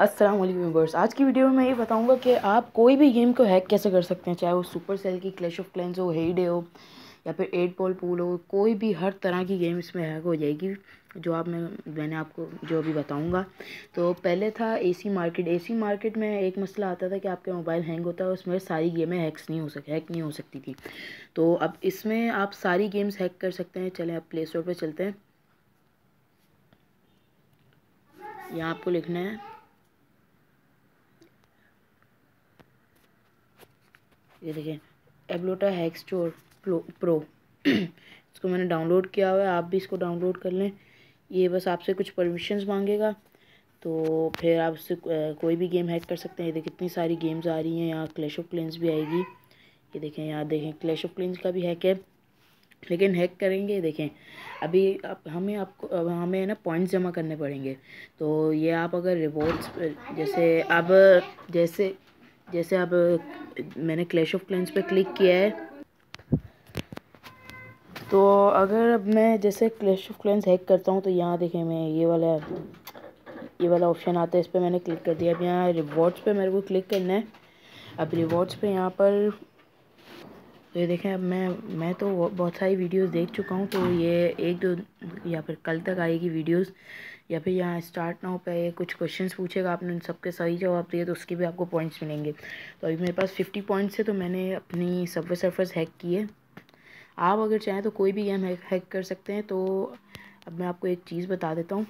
अस्सलाम वालेकुम व्यूवर्स आज की वीडियो में मैं ये बताऊँगा कि आप कोई भी गेम को हैक कैसे कर सकते हैं, चाहे वो सुपर सेल की क्लैश ऑफ़ क्लैंस हो हेडे हो, या फिर एट बॉल पूल हो, कोई भी हर तरह की गेम इसमें हैक हो जाएगी, जो आप मैं, मैंने आपको जो अभी बताऊँगा। तो पहले था एसी मार्केट एसी मार्केट में एक मसला आता था कि आपके मोबाइल हैंग होता है उसमें सारी गेमें हैक्स नहीं हो सक हैक नहीं हो सकती थी। तो अब इसमें आप सारी गेम्स हैक कर सकते हैं। चलें आप प्ले स्टोर पर चलते हैं। यहाँ आपको लिखना है। ये देखें एबलोटा हैक स्टोर प्रो इसको मैंने डाउनलोड किया हुआ है, आप भी इसको डाउनलोड कर लें। ये बस आपसे कुछ परमिशंस मांगेगा। तो फिर आप उससे कोई भी गेम हैक कर सकते हैं। ये देखें कितनी सारी गेम्स आ रही हैं यहाँ। क्लैश ऑफ़ क्लेंस भी आएगी। ये देखें यहाँ देखें क्लैश ऑफ़ क्लेंस का भी हैक है। लेकिन हैक करेंगे देखें। अभी आप, हमें आपको, अब हमें ना पॉइंट्स जमा करने पड़ेंगे। तो ये आप अगर रिवॉर्ड्स जैसे अब, जैसे जैसे अब, मैंने क्लैश ऑफ़ क्लैंस पे क्लिक किया है। तो अगर अब मैं जैसे क्लैश ऑफ़ क्लैंस हैक करता हूँ तो यहाँ देखें मैं ये वाला ये वाला ऑप्शन आता है, इस पर मैंने क्लिक कर दिया। अब यहाँ रिवॉर्ड्स पे मेरे को क्लिक करना है। अब रिवॉर्ड्स पे यहाँ पर तो ये देखें अब मैं मैं तो बहुत सारी वीडियोस देख चुका हूँ तो ये एक दो, या फिर कल तक आएगी वीडियोस या फिर यहाँ स्टार्ट नाउ पे कुछ क्वेश्चंस पूछेगा आपने, उन सबके सही जवाब दिए तो उसके भी आपको पॉइंट्स मिलेंगे। तो अभी मेरे पास फिफ्टी पॉइंट्स है तो मैंने अपनी सबवे सर्फर्स हैक किए आप अगर चाहें तो कोई भी गेम हैक हैक कर सकते हैं तो अब मैं आपको एक चीज़ बता देता हूँ,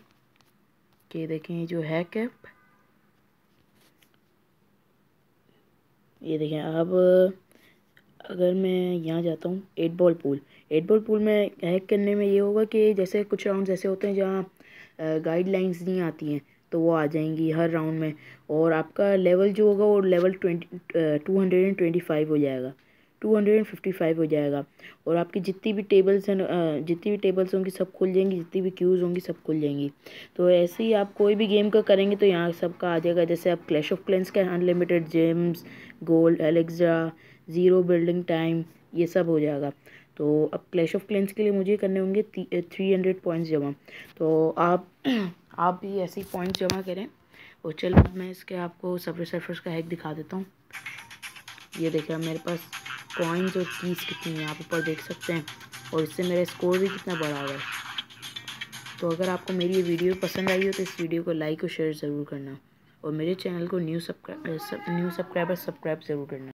कि देखें जो हैक है, ये देखें, अब अगर मैं यहाँ जाता हूँ eight ball pool eight ball pool में हैक करने में ये होगा कि जैसे कुछ राउंड ऐसे होते हैं जहाँ गाइडलाइंस नहीं आती हैं तो वो आ जाएँगी हर राउंड में और आपका लेवल जो होगा वो level twenty two hundred and twenty five हो जाएगा two hundred and fifty five हो जाएगा और आपकी जितनी भी टेबल्स हैं जितनी भी टेबल्स होंगी सब खुल जाएँगी, जितनी भी क्यूज़ होंगी सब खुल जाएँगी। तो ऐसे ही आप कोई भी गेम का करेंगे तो यहाँ सबका आ जाएगा, जैसे आप क्लैश ऑफ़ क्लेंस का unlimited gems gold elixir zero building time, ये सब हो जाएगा। तो अब क्लैश ऑफ़ क्लेंस के लिए मुझे करने होंगे थ्री हंड्रेड पॉइंट्स जमा। तो आप आप भी ऐसे ही पॉइंट्स जमा करें। और चलो मैं इसके आपको सफ़र सर्फर्स का हैक दिखा देता हूँ। ये देखिए मेरे पास कॉइन्स और कीज़ कितनी हैं, आप ऊपर देख सकते हैं। और इससे मेरा स्कोर भी कितना बढ़ा हुआ है तो अगर आपको मेरी ये वीडियो पसंद आई हो तो इस वीडियो को लाइक और शेयर ज़रूर करना। और मेरे चैनल को new subscribe new subscriber subscribe ज़रूर करना।